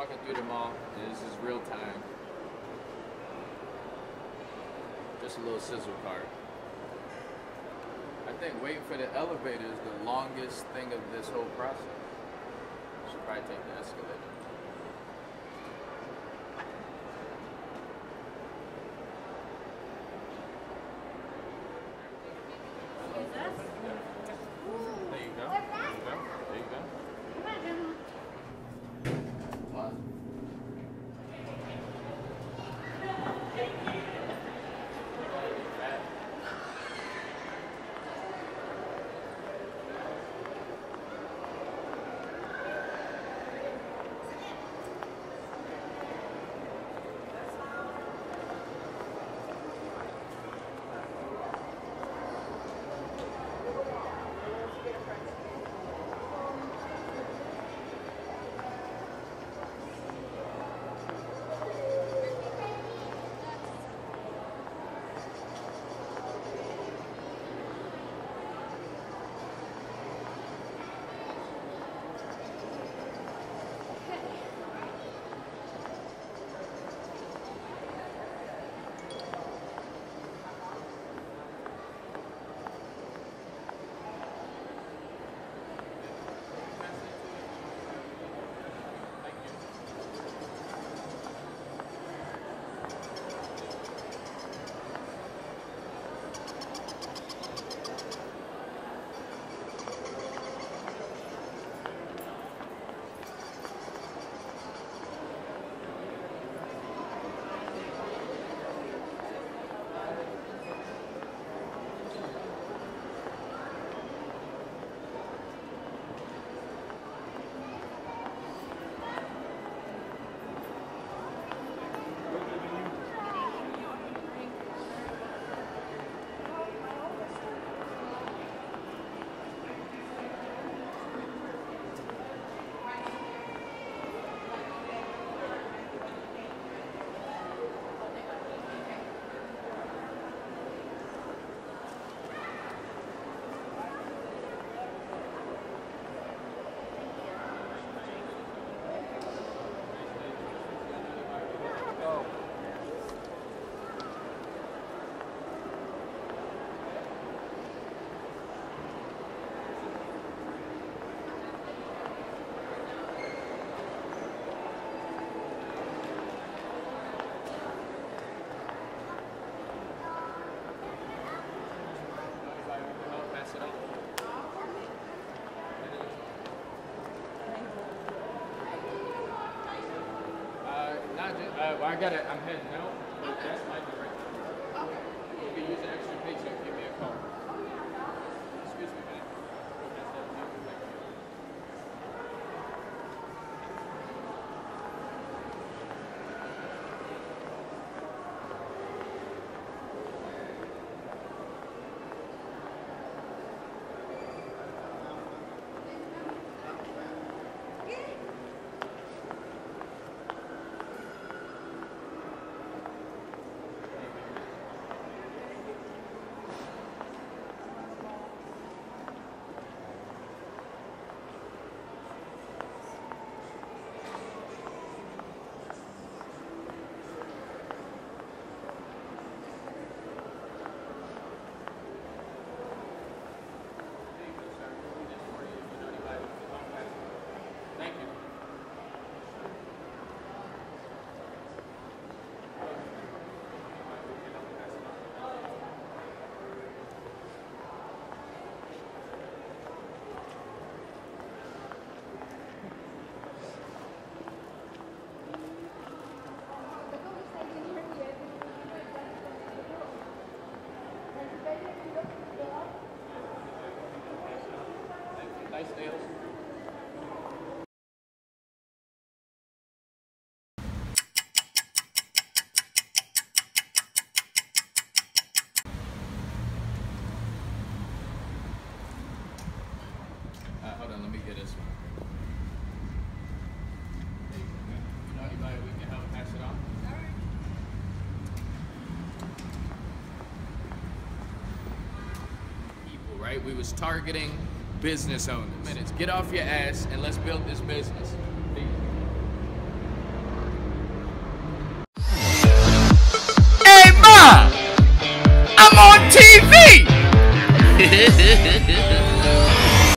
walking through the mall, and this is real time. Just a little sizzle card. I think waiting for the elevator is the longest thing of this whole process. Should probably take the escalator. Uh, well, I got it. I'm heading out. That's my direct. If you use an extra Nails. Uh, hold on, let me get this right? We was targeting business owners. Minutes. Get off your ass and let's build this business.